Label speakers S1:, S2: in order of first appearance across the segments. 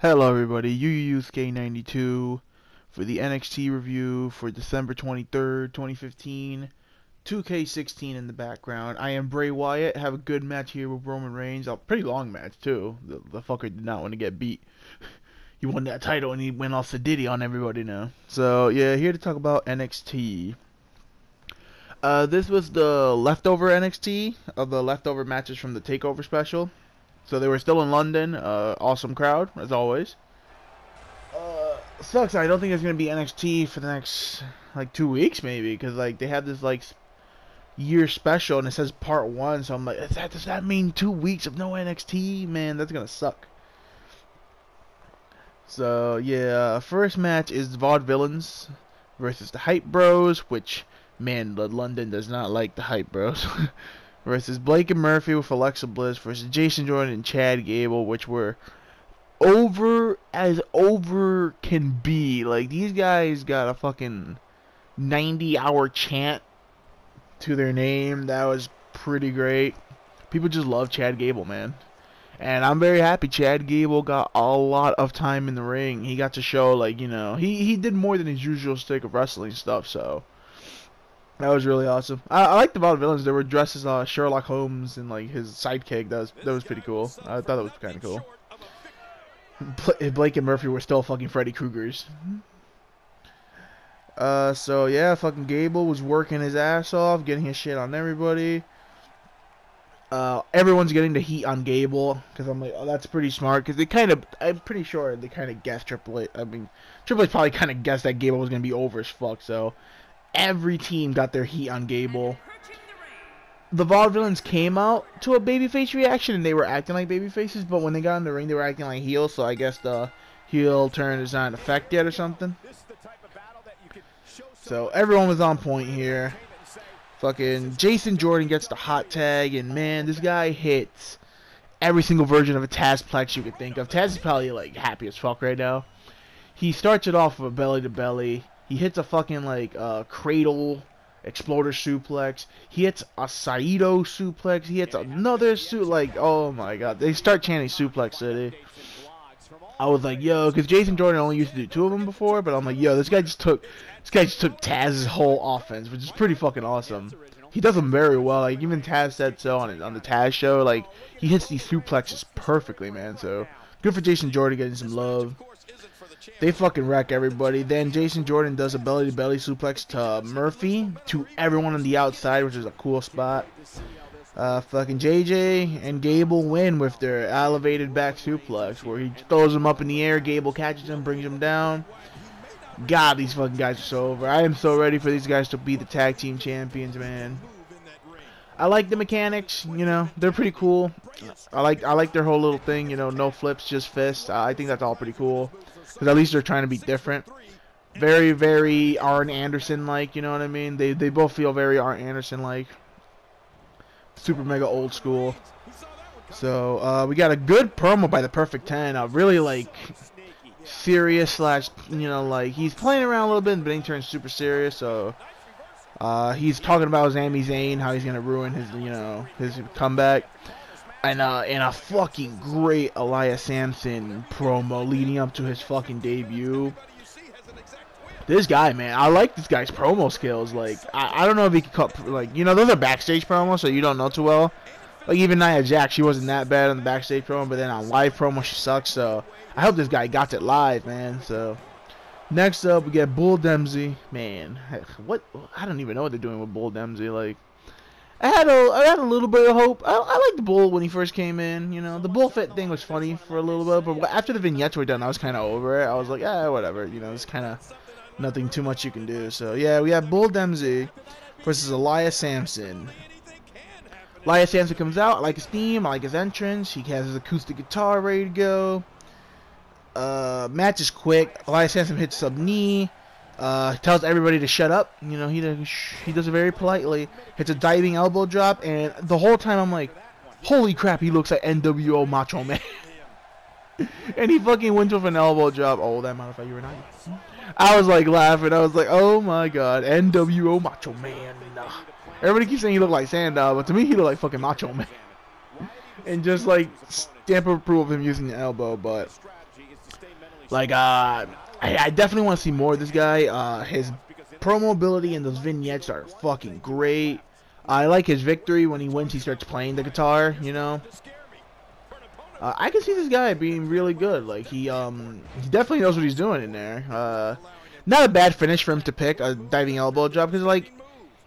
S1: Hello everybody, YuYuYusuke92 for the NXT review for December 23rd, 2015. 2K16 in the background. I am Bray Wyatt. Have a good match here with Roman Reigns. A pretty long match too. The, the fucker did not want to get beat. he won that title and he went off all sedity on everybody now. So yeah, here to talk about NXT. Uh, this was the leftover NXT of the leftover matches from the Takeover special. So they were still in London. Uh, awesome crowd as always. Uh, sucks. I don't think it's gonna be NXT for the next like two weeks maybe because like they have this like year special and it says part one. So I'm like, does that does that mean two weeks of no NXT? Man, that's gonna suck. So yeah, first match is Vaudevillains versus the Hype Bros, which man, London does not like the Hype Bros. versus Blake and Murphy with Alexa Bliss versus Jason Jordan and Chad Gable, which were over as over can be. Like these guys got a fucking 90 hour chant to their name. That was pretty great. People just love Chad Gable, man. And I'm very happy Chad Gable got a lot of time in the ring. He got to show like, you know, he he did more than his usual stick of wrestling stuff, so that was really awesome. I, I like the villains They were dressed as uh, Sherlock Holmes and like his sidekick. That was that was pretty cool. I thought that was kind of cool. Blake and Murphy were still fucking Freddy Krueger's. Uh, so yeah, fucking Gable was working his ass off, getting his shit on everybody. Uh, everyone's getting the heat on Gable because I'm like, oh, that's pretty smart. Because they kind of, I'm pretty sure they kind of guessed Triple H. I mean, Triple H probably kind of guessed that Gable was gonna be over as fuck. So every team got their heat on Gable. The Vaudevillains came out to a babyface reaction and they were acting like babyfaces, but when they got in the ring, they were acting like heels. So I guess the heel turn is not in effect yet or something. So everyone was on point here. Fucking Jason Jordan gets the hot tag, and man, this guy hits every single version of a Tazplex you could think of. Taz is probably like happy as fuck right now. He starts it off with a belly to belly. He hits a fucking like uh, cradle exploder suplex. He hits a Saito suplex. He hits another su like oh my god. They start chanting suplex city. I was like, yo, because Jason Jordan only used to do two of them before, but I'm like, yo, this guy just took, this guy just took Taz's whole offense, which is pretty fucking awesome. He does them very well. Like even Taz said so on on the Taz show. Like he hits these suplexes perfectly, man. So good for Jason Jordan getting some love. They fucking wreck everybody. Then Jason Jordan does a belly to belly suplex to Murphy to everyone on the outside, which is a cool spot. Uh, fucking JJ and Gable win with their elevated back suplex where he throws him up in the air. Gable catches him, brings him down. God, these fucking guys are so over. I am so ready for these guys to be the tag team champions, man. I like the mechanics, you know, they're pretty cool. I like I like their whole little thing, you know, no flips, just fists. I think that's all pretty cool. Because at least they're trying to be different. Very, very Arn Anderson like, you know what I mean? They they both feel very Arn Anderson like super mega old school. So uh, we got a good promo by the Perfect Ten. Uh, really like serious slash you know like he's playing around a little bit, but he turns super serious. So uh, he's talking about Sami Zayn, how he's gonna ruin his you know his comeback. And uh, and a fucking great Elias Samson promo leading up to his fucking debut this guy, man, I like this guy's promo skills. Like, I, I don't know if he could cut, like, you know, those are backstage promos, so you don't know too well. Like, even Nia Jax, she wasn't that bad on the backstage promo, but then on live promo, she sucks. So, I hope this guy got it live, man. So, next up, we get Bull Dempsey. Man, what? I don't even know what they're doing with Bull Dempsey. Like, I had a, I had a little bit of hope. I, I liked the Bull when he first came in. You know, the Bull fit thing was funny for a little bit, but after the vignettes were done, I was kind of over it. I was like, yeah, whatever. You know, it's kind of nothing too much you can do. So yeah, we have Bull Dempsey versus Elias Samson. Elias Samson comes out. I like his theme. I like his entrance. He has his acoustic guitar ready to go. Uh, match is quick. Elias Samson hits some knee. Uh, tells everybody to shut up. You know, he does, he does it very politely. Hits a diving elbow drop, and the whole time I'm like, holy crap, he looks like NWO Macho Man. and he fucking went with an elbow drop. Oh, that motherfucker, you were nice. I was like laughing. I was like, oh my god, NWO Macho Man. Everybody keeps saying he looked like Sandow, but to me he looked like fucking Macho Man. And just like stamp of approval of him using the elbow, but Like, uh, I, definitely want to see more of this guy. Uh, his promo ability and those vignettes are fucking great. I like his victory when he wins. He starts playing the guitar. You know. Uh, I can see this guy being really good. Like he, um, he definitely knows what he's doing in there. Uh, not a bad finish for him to pick a diving elbow drop because like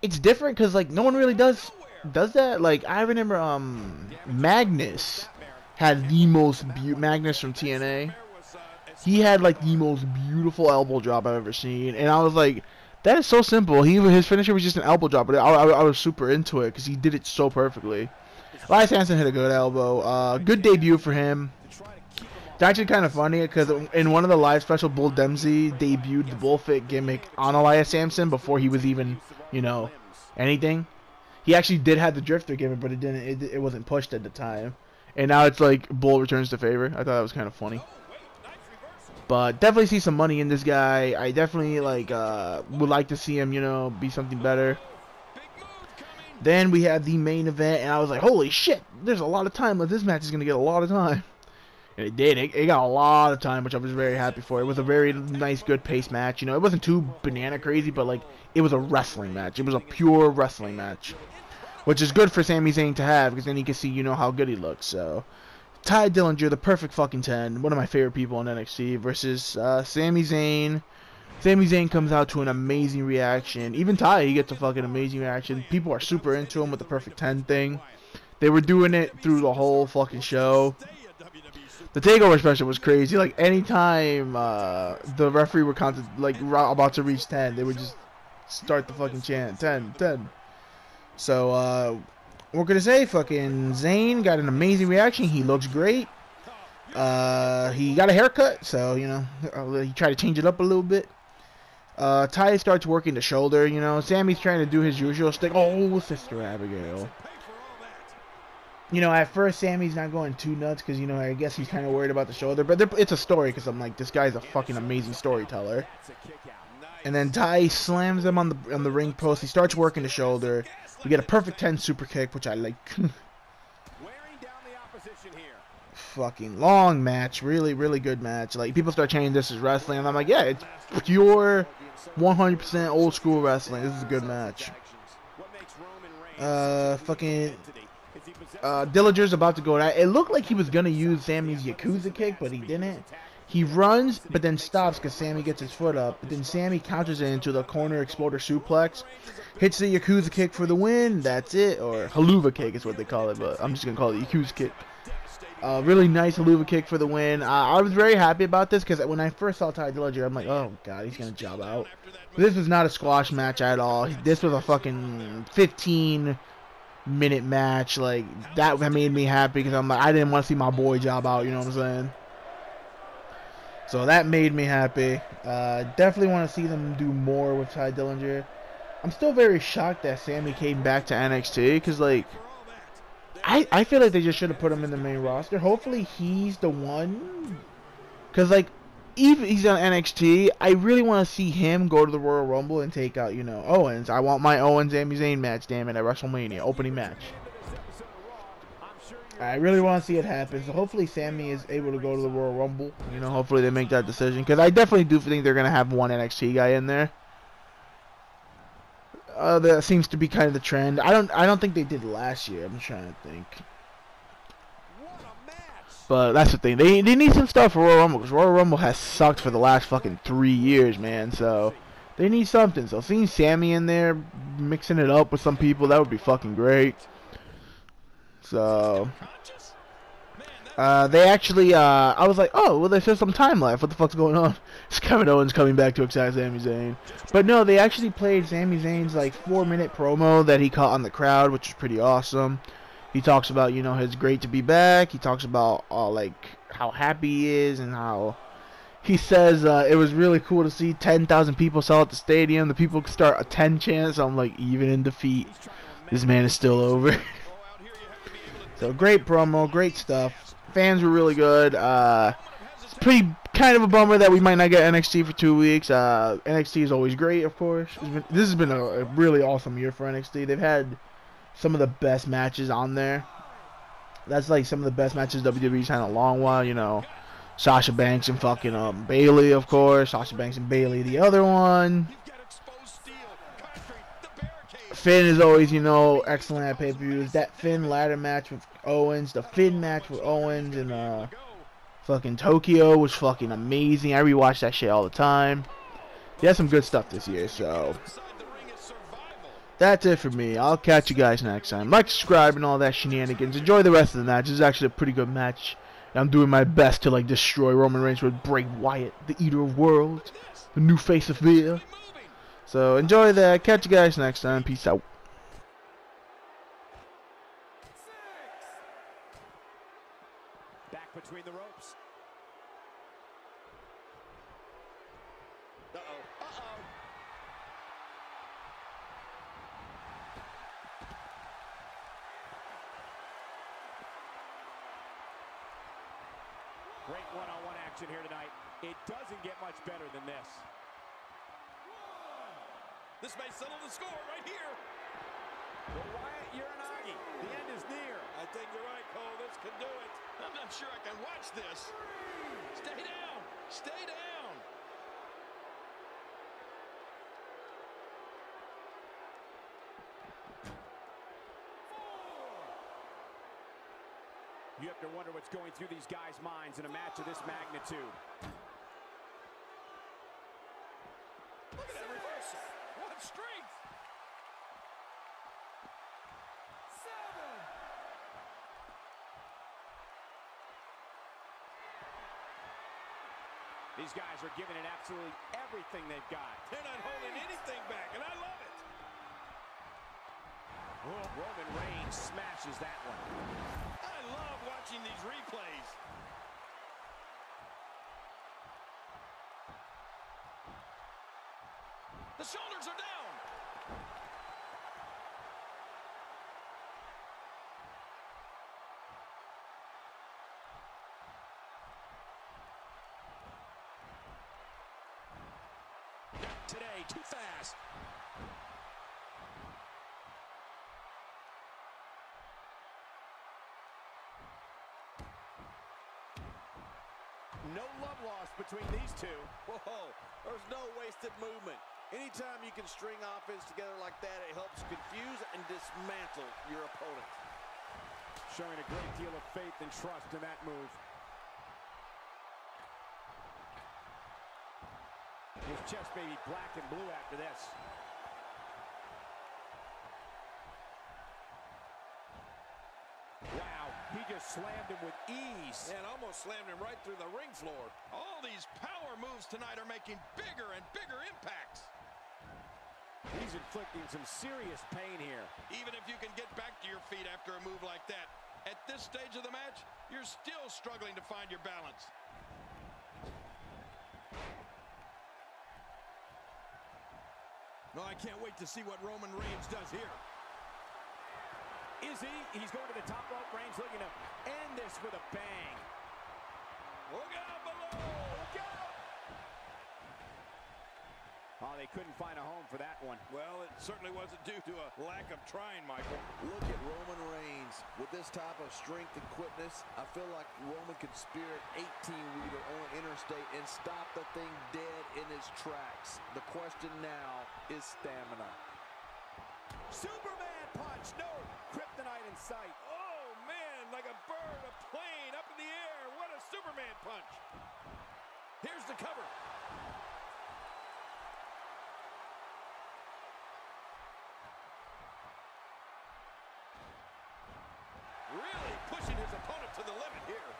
S1: it's different because like no one really does does that. Like I remember, um, Magnus had the most Magnus from TNA. He had like the most beautiful elbow drop I've ever seen, and I was like, that is so simple. He his finisher was just an elbow drop, but I, I, I was super into it because he did it so perfectly. Elias Samson hit a good elbow. Uh, good debut for him. It's actually kind of funny because in one of the live special, Bull Dempsey debuted the bullfit gimmick on Elias Samson before he was even, you know, anything. He actually did have the drifter gimmick, but it didn't. It, it wasn't pushed at the time. And now it's like Bull returns to favor. I thought that was kind of funny. But definitely see some money in this guy. I definitely like uh, would like to see him, you know, be something better. Then we had the main event, and I was like, holy shit, there's a lot of time left. This match is going to get a lot of time. And it did. It, it, got a lot of time, which I was very happy for. It was a very nice, good pace match. You know, it wasn't too banana crazy, but, like, it was a wrestling match. It was a pure wrestling match. Which is good for Sami Zayn to have, because then you can see, you know, how good he looks. So, Tye Dillinger, the perfect fucking 10, one of my favorite people in NXT, versus uh, Sami Zayn Sami Zayn comes out to an amazing reaction. Even Tye, he gets a fucking amazing reaction. People are super into him with the perfect 10 thing. They were doing it through the whole fucking show. The takeover special was crazy. Like anytime uh, the referee were counted, like about to reach 10, they would just start the fucking chant 10, 10. So uh, we're gonna say fucking Zayn got an amazing reaction. He looks great. Uh, he got a haircut, so you know uh, he tried to change it up a little bit. Uh, Tye starts working the shoulder, you know. Sami's trying to do his usual stick. Oh, Sister Abigail. You know, at first, Sami's not going too nuts because, you know, I guess he's kind of worried about the shoulder. But it's a story because I'm like, this guy's a fucking amazing storyteller. And then Tye slams him on the on the ring post. He starts working the shoulder. We get a perfect 10 super kick, which I like. fucking long match. Really, really good match. Like, people start chanting this is wrestling. And I'm like, yeah, it's pure 100% old school wrestling. This is a good match. Uh, fucking. Uh, Dillinger's about to go out. It looked like he was gonna use Sami's Yakuza kick, but he didn't. He runs, but then stops because Sami gets his foot up. But then Sami counters it into the corner exploder suplex. Hits the Yakuza kick for the win. That's it. Or Helluva kick is what they call it, but I'm just going to call it Yakuza kick. Uh, really nice Helluva kick for the win. Uh, I was very happy about this because when I first saw Tye Dillinger, I'm like, oh god, he's gonna job out. But this was not a squash match at all. This was a fucking 15 minute match. Like that made me happy because I'm like, I didn't want to see my boy job out. You know what I'm saying? So that made me happy. Uh, definitely want to see them do more with Tye Dillinger. I'm still very shocked that Sami came back to NXT because like I, I feel like they just should have put him in the main roster. Hopefully he's the one. Because, like, even he's on NXT, I really want to see him go to the Royal Rumble and take out, you know, Owens. I want my Owens Sami Zayn match, damn it, at WrestleMania, opening match. I really want to see it happen. So hopefully Sami is able to go to the Royal Rumble. You know, hopefully they make that decision. Because I definitely do think they're going to have one NXT guy in there. Uh, that seems to be kind of the trend. I don't I don't think they did last year. I'm trying to think. But that's the thing. They they need some stuff for Royal Rumble because Royal Rumble has sucked for the last fucking three years, man. So they need something. So seeing Sami in there mixing it up with some people that would be fucking great. So uh, they actually, uh, I was like, oh, well, there's still some time left. What the fuck's going on? It's Kevin Owens coming back to attack Sami Zayn. But no, they actually played Sami Zayn's, like, four-minute promo that he caught on the crowd, which is pretty awesome. He talks about, you know, it's great to be back. He talks about, uh, like, how happy he is and how... He says uh, it was really cool to see 10,000 people sell at the stadium. The people start a 10 chance. I'm like, even in defeat, this man is still over. so great promo, great stuff fans were really good. Uh, it's pretty kind of a bummer that we might not get NXT for two weeks. Uh, NXT is always great, of course. Been, this has been a, a, really awesome year for NXT. They've had some of the best matches on there. That's like some of the best matches WWE's had in a long while. You know, Sasha Banks and fucking um Bayley, of course. Sasha Banks and Bayley, the other one. Finn is always, you know, excellent at pay-per-views. That Finn ladder match with Owens, the Finn match with Owens and uh fucking Tokyo was fucking amazing. I rewatch that shit all the time. He has some good stuff this year, so that's it for me. I'll catch you guys next time. Like, subscribe, and all that shenanigans. Enjoy the rest of the match. This is actually a pretty good match. I'm doing my best to like destroy Roman Reigns with Bray Wyatt, the Eater of Worlds, the new face of fear. So enjoy that. Catch you guys next time. Peace out.
S2: Back between the ropes. Uh-oh. Uh-oh. Great one-on-one action here tonight. It doesn't get much better than this.
S3: This may settle the score right here.
S2: Well, Wyatt Uranage, the end is near.
S3: I think you're right, Cole. This could do it. I'm not sure I can watch this. Stay down. Stay down.
S2: You have to wonder what's going through these guys' minds in a match of this magnitude.
S3: Look at that reversal. What strength.
S2: These guys are giving it absolutely everything they've got.
S3: They're not holding anything back, and I love it.
S2: Oh, Roman Reigns smashes that one.
S3: I love watching these replays. The shoulders are down.
S2: Today, too fast. No love lost between these two.
S4: Whoa, there's no wasted movement. Anytime you can string offense together like that, it helps confuse and dismantle your opponent.
S2: Showing a great deal of faith and trust in that move. His chest may be black and blue after this. Wow, he just slammed him with ease.
S3: And almost slammed him right through the ring floor. All these power moves tonight are making bigger and bigger impacts.
S2: He's inflicting some serious pain here.
S3: Even if you can get back to your feet after a move like that, at this stage of the match, you're still struggling to find your balance. No, I can't wait to see what Roman Reigns does here.
S2: Is he? He's going to the top rope. Reigns looking to end this with a bang.
S3: Look out below! Look out!
S2: Oh, they couldn't find a home for that one.
S3: Well, it certainly wasn't due to a lack of trying, Michael.
S4: Look at Roman Reigns. With this type of strength and quickness, I feel like Roman could spear an 18-wheeler on interstate and stop the thing dead in its tracks. The question now is stamina.
S2: Superman punch. No kryptonite in sight.
S3: Oh, man, like a bird, a plane up in the air. What a Superman punch. Here's the cover. Really pushing his opponent to the limit here.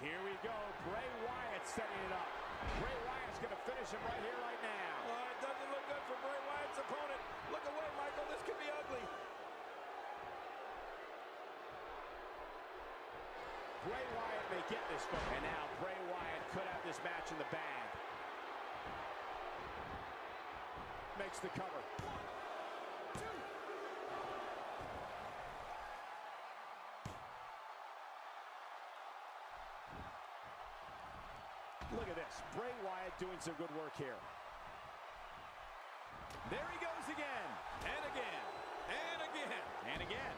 S2: Here we go. Bray Wyatt setting it up. Bray Wyatt's going to finish him right here, right now.
S3: Oh, it doesn't look good for Bray Wyatt's opponent. Look away, Michael. This could be ugly.
S2: Bray Wyatt may get this one. And now Bray Wyatt could have this match in the bag. Makes the cover. Look at this. Bray Wyatt doing some good work here. There he goes again. And again. And again. And again.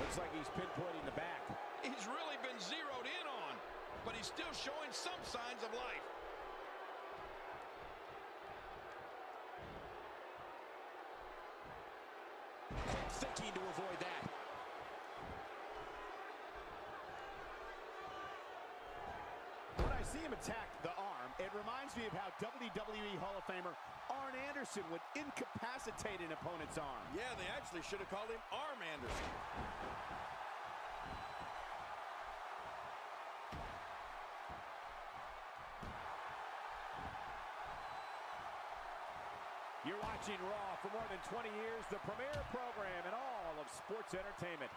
S2: Looks like he's pinpointing the back.
S3: He's really been zeroed in on, but he's still showing some signs of life.
S2: Thinking to avoid that. When I see him attack the arm, it reminds me of how WWE Hall of Famer Arn Anderson would incapacitate an opponent's arm.
S3: Yeah, they actually should have called him Arm Anderson.
S2: You're watching Raw for more than 20 years, the premier program in all of sports entertainment.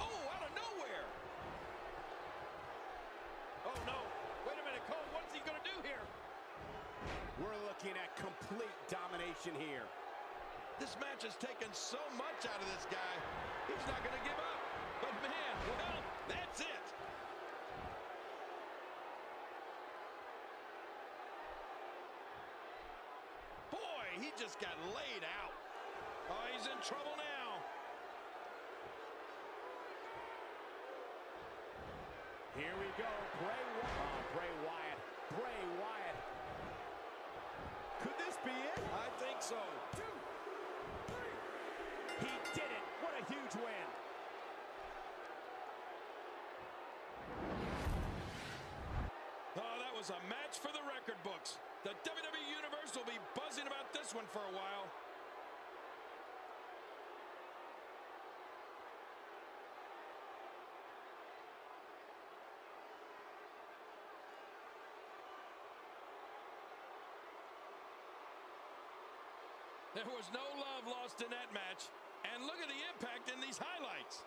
S3: Oh, out of nowhere. Oh, no. Wait a minute, Cole. What's he going to do here?
S2: We're looking at complete domination here.
S3: This match has taken so much out of this guy. He's not going to give up. But, man, well, that's it. Boy, he just got laid out. Oh, he's in trouble now.
S2: Here we go, Bray Wyatt. Oh, Bray Wyatt. Bray Wyatt. Could this be it?
S3: I think so.
S2: He did it. What a huge win.
S3: Oh, that was a match for the record books. The WWE Universe will be buzzing about this one for a while. There was no love lost in that match. And look at the impact in these highlights.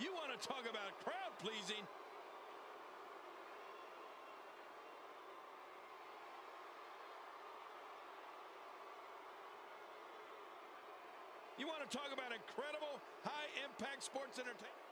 S3: You want to talk about crowd pleasing? You want to talk about incredible high impact sports entertainment?